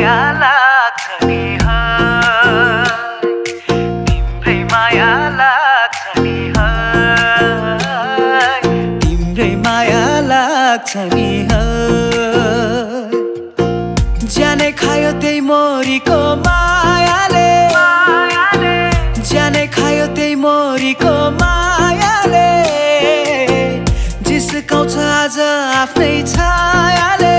la la नि ज्यानै खायो त्यही मोरीको मायाले। ज्यानै खायो त्यही मोरीको मायाले। जिस्काउँछ आज आफ्नै छायाले।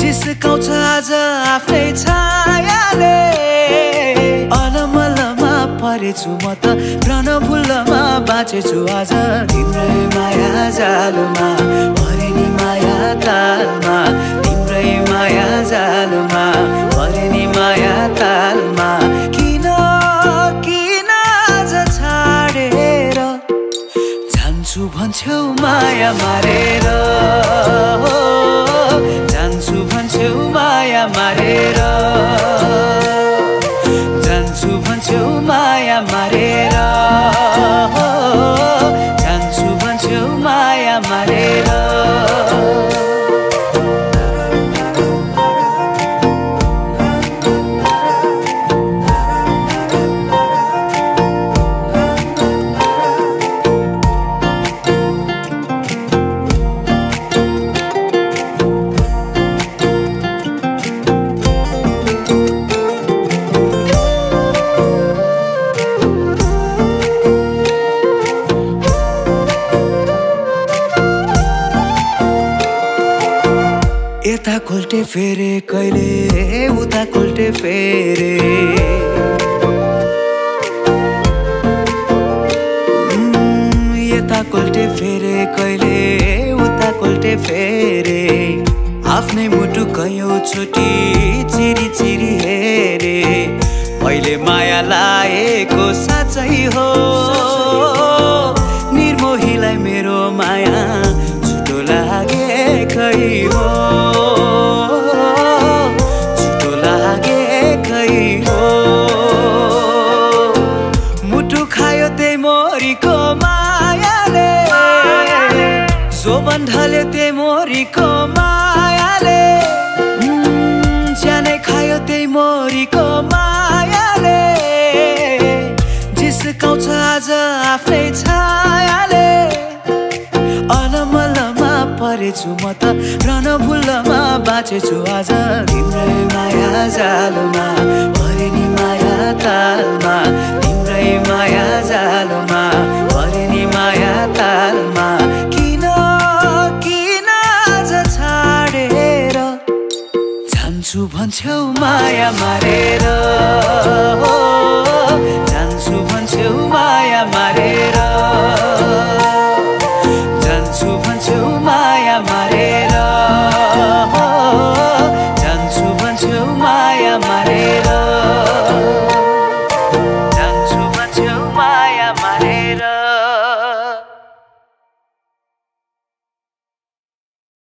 जिस्काउँछ आज आफ्नै छायाले। अलमलमा परेछु म त प्रण बाँचेछु आज। तिम्रै माया जालमा परे नि माया तालमा। तिम्रै माया जालमा परे नि माया तालमा। किन किन आज छाडेर जान्छु भन्छौ माया मारेर? यता कोल्टे फेरे कहिले उता कोल्टे फेरे। यता कोल्टे फेरे कहिले उता कोल्टे फेरे। आफ्नै मुटु कैयौँ छोटी चिरी चिरी हेरे। अहिले माया लाएको साँच्चै हो। मोरीको मायाले। जोबन ढल्यो त्यही मोरीको मायाले। ज्यानै खायो त्यही मोरीको मायाले। जिस्काउँछ आज आफ्नै छायाले। अलमलमा परेछु म त रन भुल्लमा बाँचेछु आज तिम्रै माया जालमा। नि माया तालमा तिम्रै जान्छु भन्छौ माया मारेर।